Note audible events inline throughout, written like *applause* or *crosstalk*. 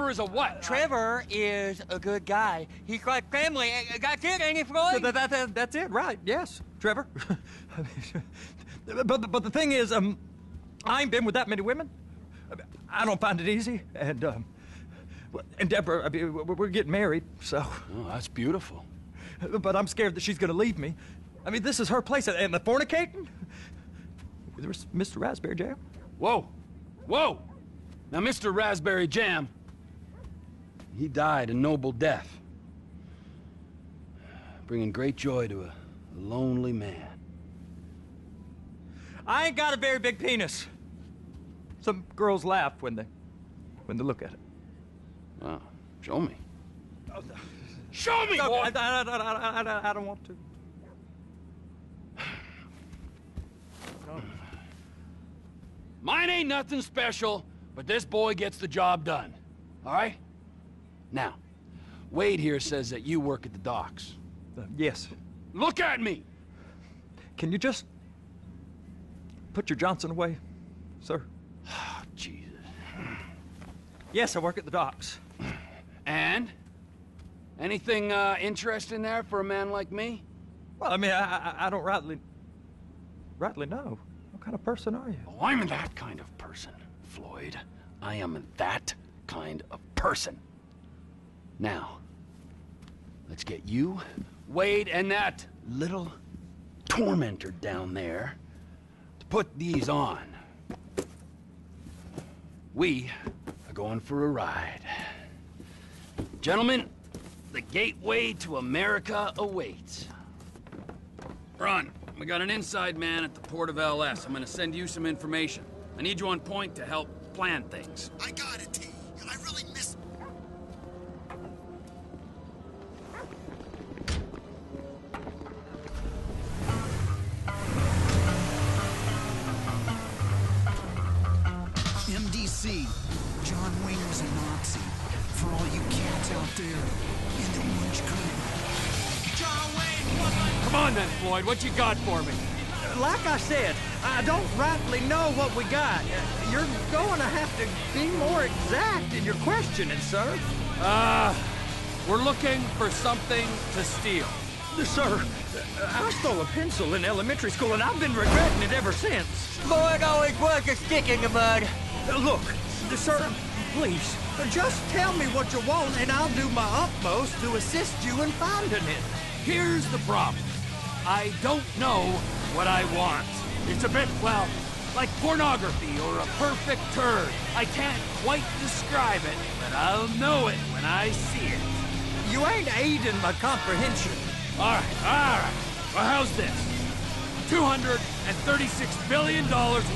Trevor is a what? Trevor is a good guy. He's like family. That's it, ain't he, Floyd? That, that, that, that's it, right? Yes, Trevor. *laughs* but but the thing is, um, I ain't been with that many women. I don't find it easy, and um, and Deborah, I mean, we're getting married, so. Oh, that's beautiful. But I'm scared that she's gonna leave me. I mean, this is her place, and the fornicating. There's Mr. Raspberry Jam. Whoa, whoa! Now, Mr. Raspberry Jam, he died a noble death, bringing great joy to a lonely man. I ain't got a very big penis. Some girls laugh when they when they look at it. Wow, show me. Show me, No, boy! I, I, I, I, I, I don't want to. Mine ain't nothing special, but this boy gets the job done. All right? Now, Wade here says that you work at the docks. Uh, yes. Look at me! Can you just put your Johnson away, sir? Oh, Jesus. Yes, I work at the docks. And? Anything uh, interesting there for a man like me? Well, I mean, I, I, I don't rightly, rightly know. What kind of person are you? Oh, I'm that kind of person, Floyd. I am that kind of person. Now, let's get you, Wade, and that little tormentor down there to put these on. We are going for a ride. Gentlemen, the gateway to America awaits. Ron, we got an inside man at the port of LS. I'm gonna send you some information. I need you on point to help plan things. I got it, T. MDC. John Wayne was a Nazi. For all you cats out there in the orange crew. John Wayne, Come on then, Floyd. What you got for me? Like I said, I don't rightly know what we got. You're going to have to be more exact in your questioning, sir. Uh, we're looking for something to steal. Sir, I stole a pencil in elementary school, and I've been regretting it ever since. Floyd always was a stick in the mud. Look, sir, please, just tell me what you want, and I'll do my utmost to assist you in finding it. Here's the problem. I don't know what I want. It's a bit, well, like pornography or a perfect turd. I can't quite describe it, but I'll know it when I see it. You ain't aiding my comprehension. All right, all right. Well, how's this? $236 billion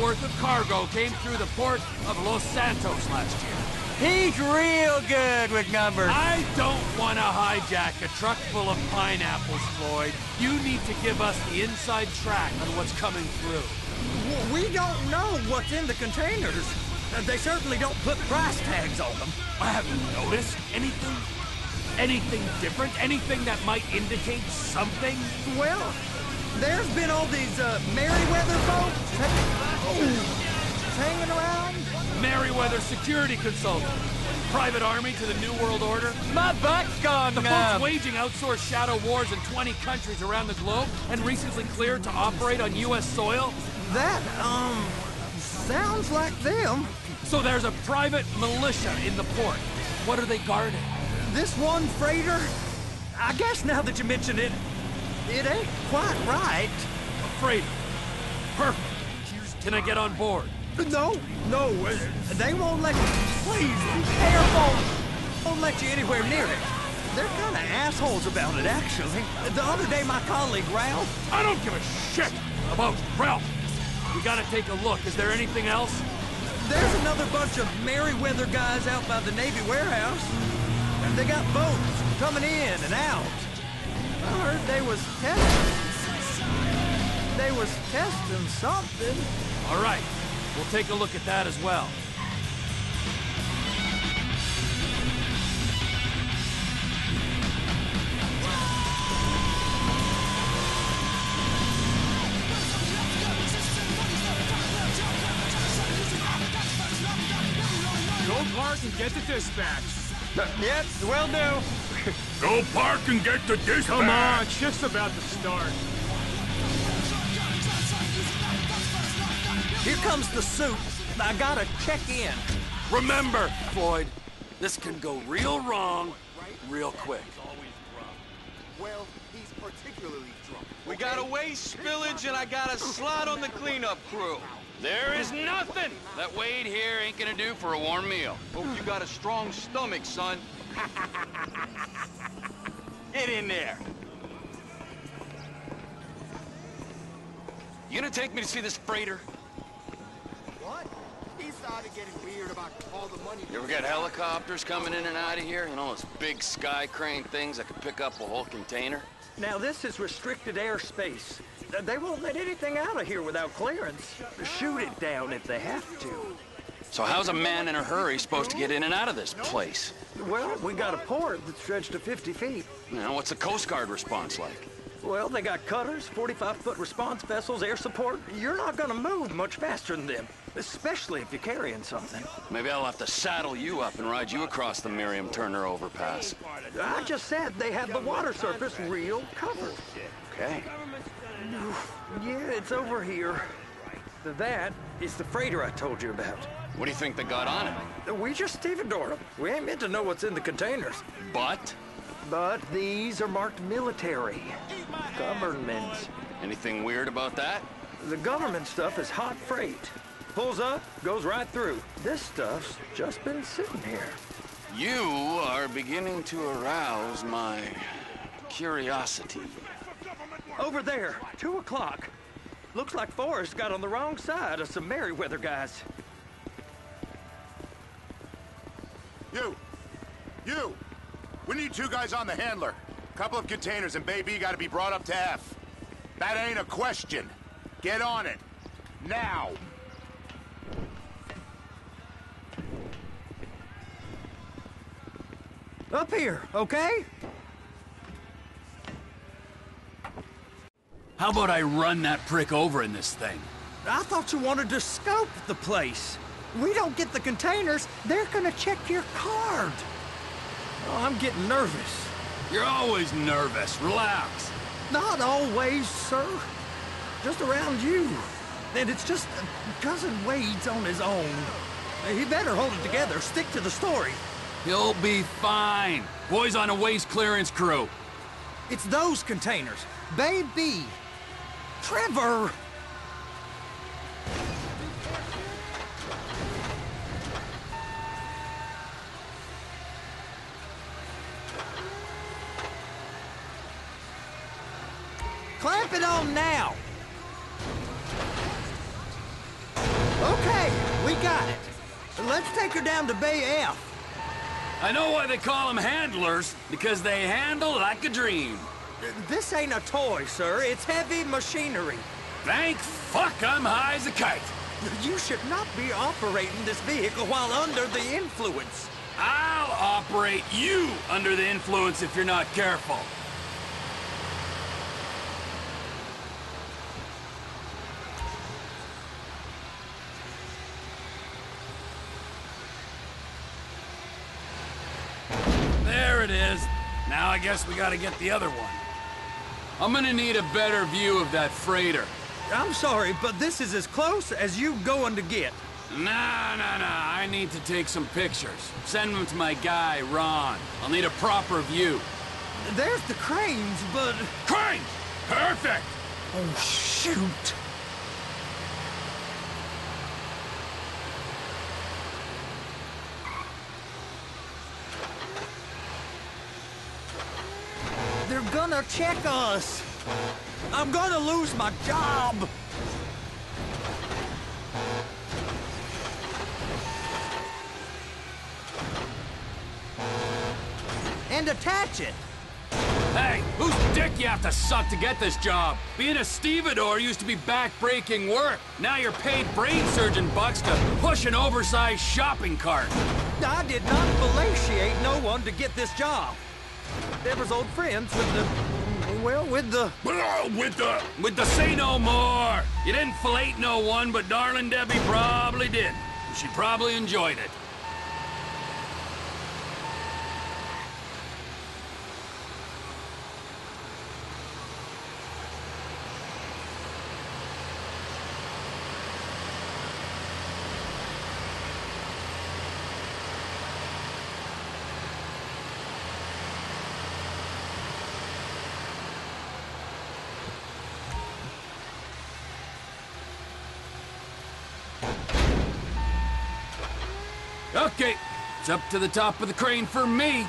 worth of cargo came through the port of Los Santos last year. He's real good with numbers. I don't want to hijack a truck full of pineapples, Floyd. You need to give us the inside track on what's coming through. We don't know what's in the containers. Uh, They certainly don't put price tags on them. I haven't noticed anything. Anything different? Anything that might indicate something? Well, there's been all these uh, Merryweather boats hang- hanging around. Merryweather security consultant. Private army to the New World Order. My butt's gone The numb. folks waging outsourced shadow wars in 20 countries around the globe and recently cleared to operate on U.S. soil. That, um, sounds like them. So there's a private militia in the port. What are they guarding? This one freighter, I guess now that you mention it, it ain't quite right. A freighter. Perfect. Can I get on board? No, no, uh, they won't let you. Please be careful. Won't let you anywhere near it. They're kind of assholes about it, actually. The other day, my colleague Ralph. I don't give a shit about Ralph. We gotta take a look. Is there anything else? There's another bunch of Merryweather guys out by the Navy warehouse. They got boats coming in and out. Heard they was testing. They was testing something. All right. We'll take a look at that as well. Go Blarton, get the dispatch. Yes, will do. Go park and get the dispatch. Come on, it's just about to start. Here comes the suit. I gotta check in. Remember, Floyd, this can go real wrong real quick. Well, he's particularly drunk. We got a waste spillage and I got a slot on the cleanup crew. There is nothing that Wade here ain't gonna do for a warm meal. Hope you got a strong stomach, son. Get in there. You gonna take me to see this freighter? What? He started getting weird about all the money. You ever get helicopters coming in and out of here? You know, those big sky crane things that could pick up a whole container? Now, this is restricted airspace. They won't let anything out of here without clearance. Shoot it down if they have to. So how's a man in a hurry supposed to get in and out of this place? Well, we got a port that's stretched to 50 feet. Now, what's the Coast Guard response like? Well, they got cutters, 45-foot response vessels, air support. You're not gonna move much faster than them, especially if you're carrying something. Maybe I'll have to saddle you up and ride you across the Miriam Turner overpass. I just said they have the water surface real covered. Okay. Yeah, it's over here. That is the freighter I told you about. What do you think they got on it? Uh, we just stevedored them. We ain't meant to know what's in the containers. But? But these are marked military. Government. Anything weird about that? The government stuff is hot freight. Pulls up, goes right through. This stuff's just been sitting here. You are beginning to arouse my curiosity. Over there, two o'clock. Looks like Forrest got on the wrong side of some Merryweather guys. You! You! We need two guys on the handler. Couple of containers and Baby gotta be brought up to F. That ain't a question. Get on it. Now! Up here, okay? How about I run that prick over in this thing? I thought you wanted to scope the place. We don't get the containers, they're gonna check your card. Oh, I'm getting nervous. You're always nervous. Relax. Not always, sir. Just around you. And it's just uh, Cousin Wade's on his own. He better hold it together, stick to the story. He'll be fine. Boys on a waste clearance crew. It's those containers. Baby. Trevor! Clamp it on now! Okay, we got it. Let's take her down to Bay F. I know why they call them handlers, because they handle like a dream. This ain't a toy, sir. It's heavy machinery. Thank fuck I'm high as a kite. You should not be operating this vehicle while under the influence. I'll operate you under the influence if you're not careful. There it is. Now I guess we gotta get the other one. I'm gonna need a better view of that freighter. I'm sorry, but this is as close as you going to get. Nah, nah, nah. I need to take some pictures. Send them to my guy, Ron. I'll need a proper view. There's the cranes, but... Crane! Perfect! Oh, shoot. They're gonna check us. I'm gonna lose my job. And attach it. Hey, whose dick you have to suck to get this job? Being a stevedore used to be back-breaking work. Now you're paid brain surgeon bucks to push an oversized shopping cart. I did not fellatiate no one to get this job. They was old friends with the... Well, with the... With the... With the say no more. You didn't fillet no one, but darling Debbie probably did. She probably enjoyed it. Okay, it's up to the top of the crane for me.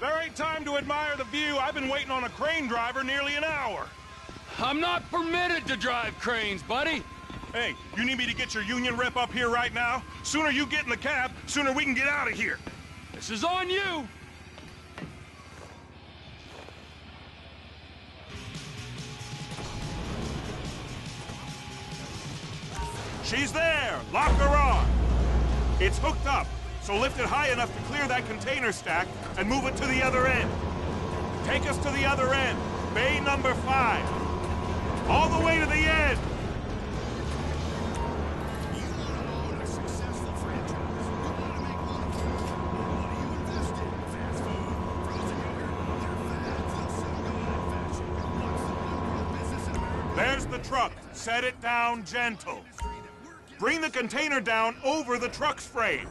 There ain't time to admire the view. I've been waiting on a crane driver nearly an hour. I'm not permitted to drive cranes, buddy. Hey, you need me to get your union rep up here right now? Sooner you get in the cab, sooner we can get out of here. This is on you. She's there! Lock her on! It's hooked up, so lift it high enough to clear that container stack and move it to the other end. Take us to the other end, bay number five. All the way to the end! There's the truck. Set it down gentle. Bring the container down over the truck's frame.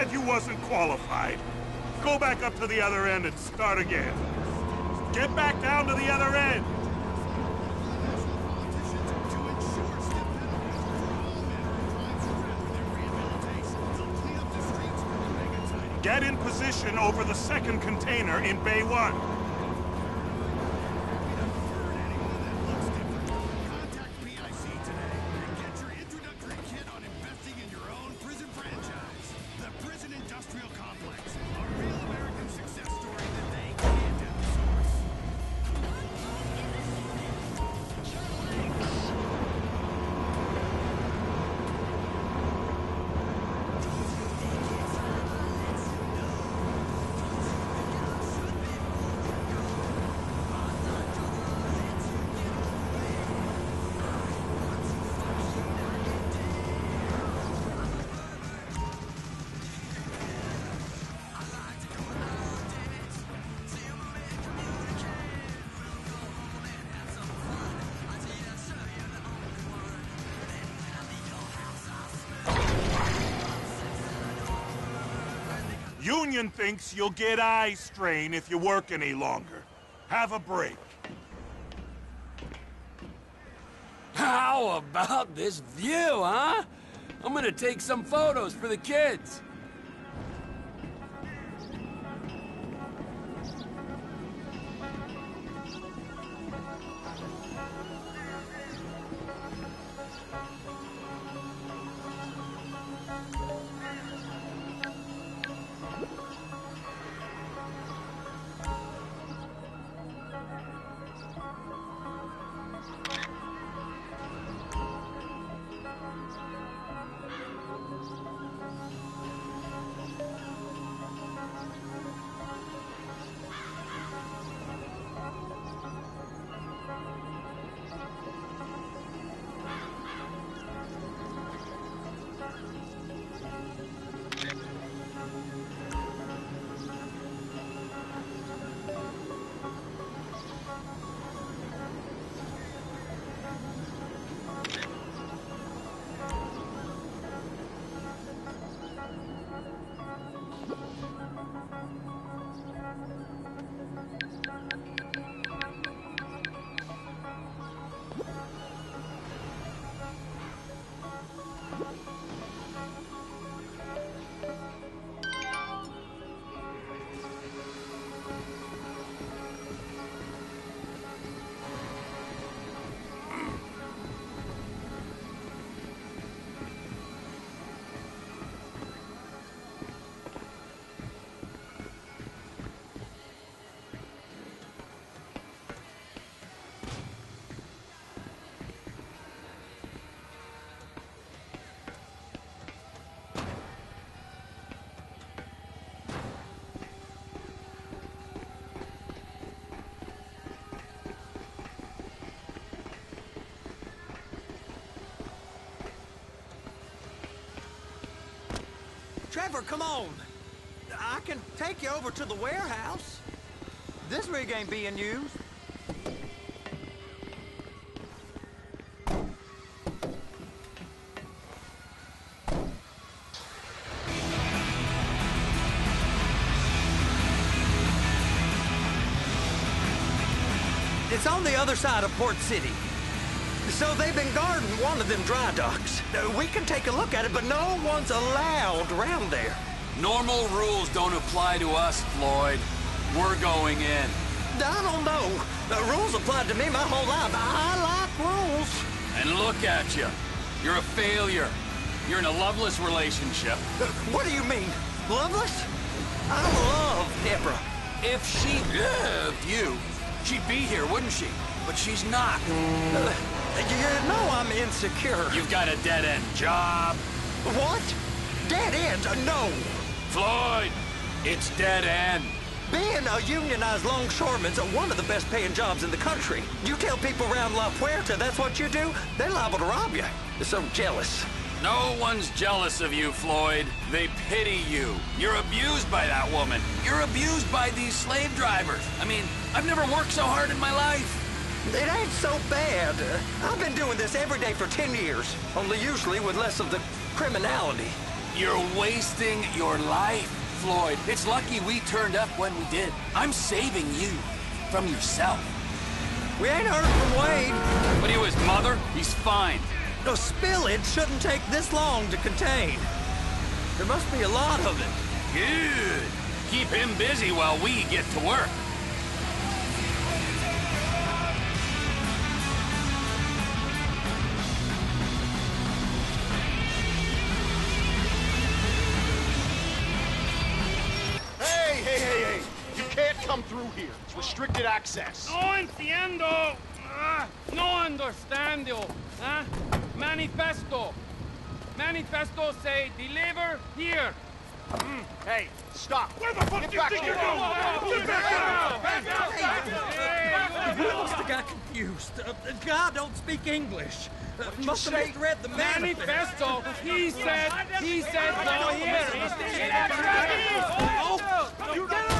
Said you wasn't qualified. Go back up to the other end and start again. Get back down to the other end. Get in position over the second container in Bay 1. Union thinks you'll get eye strain if you work any longer. Have a break. How about this view, huh? I'm gonna take some photos for the kids. Trevor, come on. I can take you over to the warehouse. This rig ain't being used. It's on the other side of Port City. So they've been guarding one of them dry docks. We can take a look at it, but no one's allowed around there. Normal rules don't apply to us, Floyd. We're going in. I don't know. The rules applied to me my whole life. I like rules. And look at you. You're a failure. You're in a loveless relationship. *laughs* What do you mean? Loveless? I love Deborah. If she loved you, she'd be here, wouldn't she? But she's not. Uh, *laughs* you know I'm insecure. You've got a dead-end job. What? Dead end? Uh, No. Floyd, it's dead end. Being a unionized longshoreman's one of the best paying jobs in the country. You tell people around La Puerta that's what you do, they're liable to rob you. They're so jealous. No one's jealous of you, Floyd. They pity you. You're abused by that woman. You're abused by these slave drivers. I mean, I've never worked so hard in my life. It ain't so bad. Uh, I've been doing this every day for 10 years, only usually with less of the criminality. You're wasting your life, Floyd. It's lucky we turned up when we did. I'm saving you from yourself. We ain't heard from Wade. What are you, his mother? He's fine. No spillage shouldn't take this long to contain. There must be a lot of it. Good. Keep him busy while we get to work. Come through here. It's restricted access. No entiendo. Ah, no understando. Ah, manifesto. Manifesto say deliver here. Hey, stop. Where the fuck Get do you think you're going? Get back out! Back out! Back out! We must have got confused. Uh, God don't speak English. Uh, must have misread the manifest. Manifesto. He said. He said go here. Get out of here! Oh, you get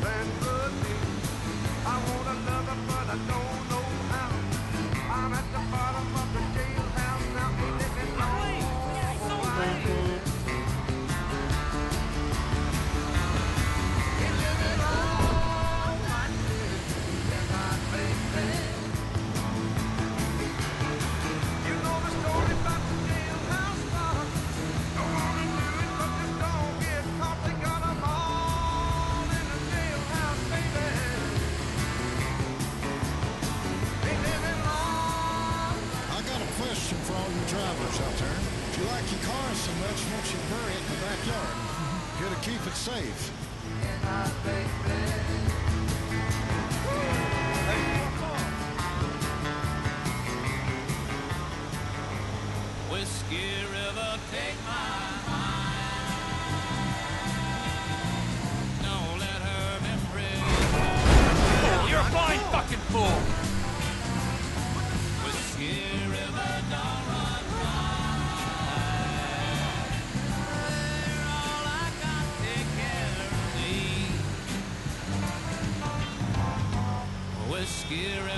than good. I want another, but I don't. Whiskey River, take my mind. Don't let her memory. You're a blind fucking fool! Whiskey River, don't run. All I got, take care of me. Whiskey River,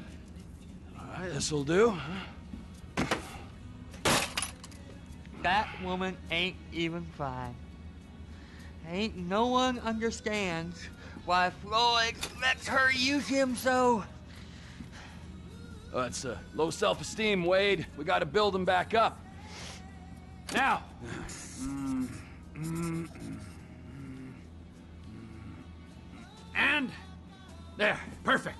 This'll do. That woman ain't even fine. Ain't no one understands why Floyd lets her use him so. Oh, it's uh, low self-esteem, Wade. We got to build him back up. Now. And there, perfect.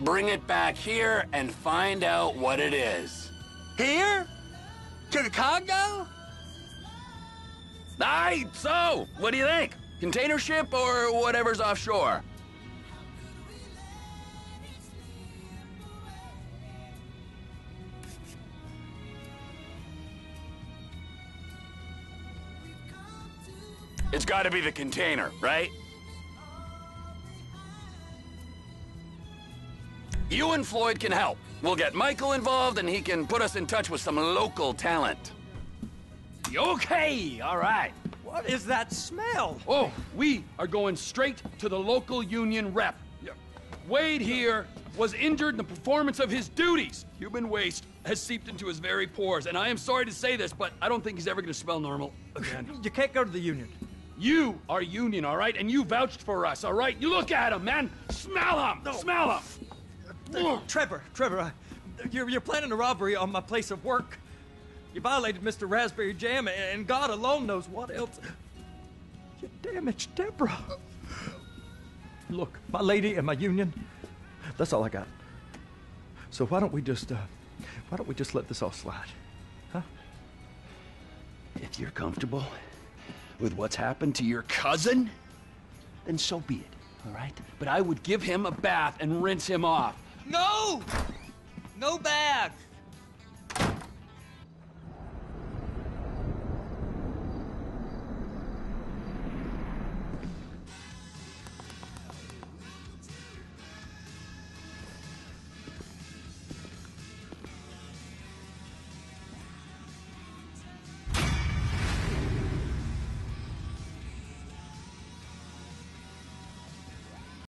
bring it back here, and find out what it is. Here? To the Congo? Aye, so, what do you think? Container ship or whatever's offshore? It's gotta be the container, right? You and Floyd can help. We'll get Michael involved and he can put us in touch with some local talent. Okay, all right. What is that smell? Oh, we are going straight to the local union rep. Wade here was injured in the performance of his duties. Human waste has seeped into his very pores, and I am sorry to say this, but I don't think he's ever going to smell normal again. You can't go to the union. you are union, all right, and you vouched for us, all right? You look at him, man. Smell him. Smell him. Uh, Trevor, Trevor, uh, you're, you're planning a robbery on my place of work. You violated Mr. Raspberry Jam, and God alone knows what else. You damaged Deborah. Look, my lady and my union, that's all I got. So why don't we just, uh, why don't we just let this all slide? Huh? If you're comfortable with what's happened to your cousin, then so be it, all right? But I would give him a bath and rinse him off. No! No bag!